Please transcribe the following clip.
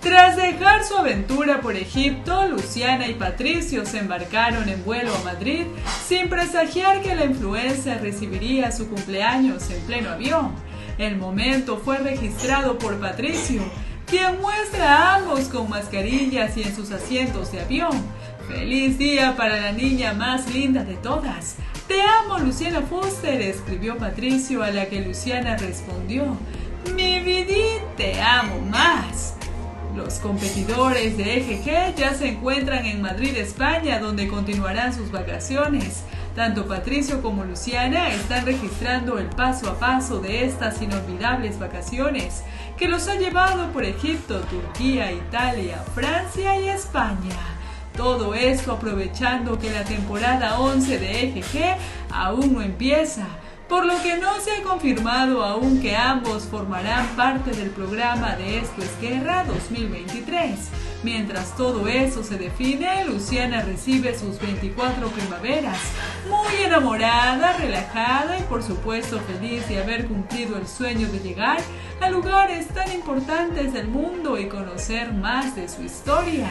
Tras dejar su aventura por Egipto, Luciana y Patricio se embarcaron en vuelo a Madrid sin presagiar que la influencer recibiría su cumpleaños en pleno avión. El momento fue registrado por Patricio, quien muestra a ambos con mascarillas y en sus asientos de avión. Feliz día para la niña más linda de todas. Te amo, Luciana Foster, escribió Patricio, a la que Luciana respondió, mi te amo. Los competidores de EGG ya se encuentran en Madrid, España, donde continuarán sus vacaciones. Tanto Patricio como Luciana están registrando el paso a paso de estas inolvidables vacaciones que los ha llevado por Egipto, Turquía, Italia, Francia y España. Todo esto aprovechando que la temporada 11 de EGG aún no empieza por lo que no se ha confirmado aún que ambos formarán parte del programa de Esto es Guerra 2023. Mientras todo eso se define, Luciana recibe sus 24 primaveras, muy enamorada, relajada y por supuesto feliz de haber cumplido el sueño de llegar a lugares tan importantes del mundo y conocer más de su historia.